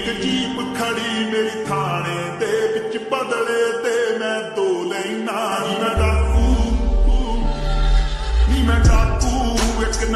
ਇੱਕ ਜੀਪ ਖੜੀ ਮੇਰੀ ਥਾਣੇ ਦੇ ਵਿੱਚ ਬਦਲੇ ਤੇ ਮੈਂ ਦੋ ਲੈਣਾ ਮੈਂ ਡਾਕੂ, ਨੀ ਮੈਂ ਡਾਕੂ, ਇੱਕ